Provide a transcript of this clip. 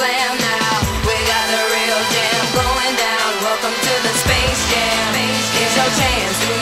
now. We got real jam going down. Welcome to the space jam. Here's your chance.